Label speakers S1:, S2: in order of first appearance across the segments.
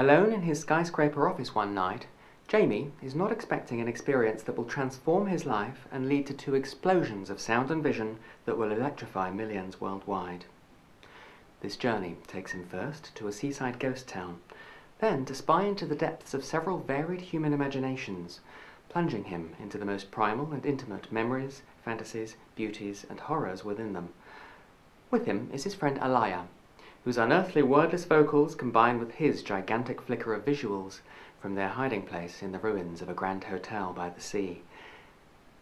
S1: Alone in his skyscraper office one night, Jamie is not expecting an experience that will transform his life and lead to two explosions of sound and vision that will electrify millions worldwide. This journey takes him first to a seaside ghost town, then to spy into the depths of several varied human imaginations, plunging him into the most primal and intimate memories, fantasies, beauties, and horrors within them. With him is his friend Alaya, whose unearthly wordless vocals combine with his gigantic flicker of visuals from their hiding place in the ruins of a grand hotel by the sea.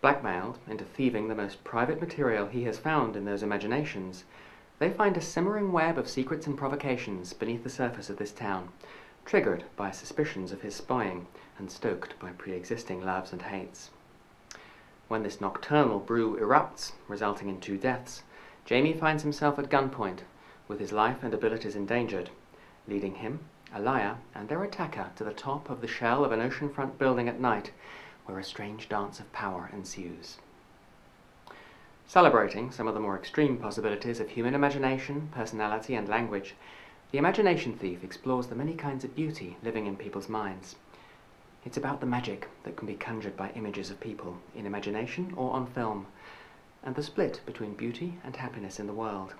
S1: Blackmailed into thieving the most private material he has found in those imaginations, they find a simmering web of secrets and provocations beneath the surface of this town, triggered by suspicions of his spying and stoked by pre-existing loves and hates. When this nocturnal brew erupts, resulting in two deaths, Jamie finds himself at gunpoint with his life and abilities endangered, leading him, Alaya, and their attacker to the top of the shell of an oceanfront building at night, where a strange dance of power ensues. Celebrating some of the more extreme possibilities of human imagination, personality, and language, the Imagination Thief explores the many kinds of beauty living in people's minds. It's about the magic that can be conjured by images of people, in imagination or on film, and the split between beauty and happiness in the world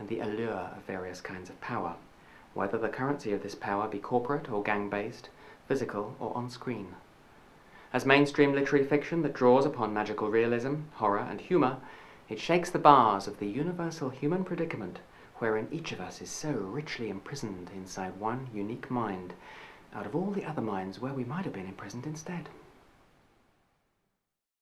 S1: and the allure of various kinds of power, whether the currency of this power be corporate or gang-based, physical or on-screen. As mainstream literary fiction that draws upon magical realism, horror, and humour, it shakes the bars of the universal human predicament wherein each of us is so richly imprisoned inside one unique mind, out of all the other minds where we might have been imprisoned instead.